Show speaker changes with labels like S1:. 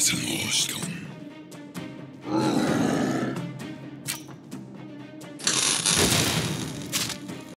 S1: Weisen Oskan.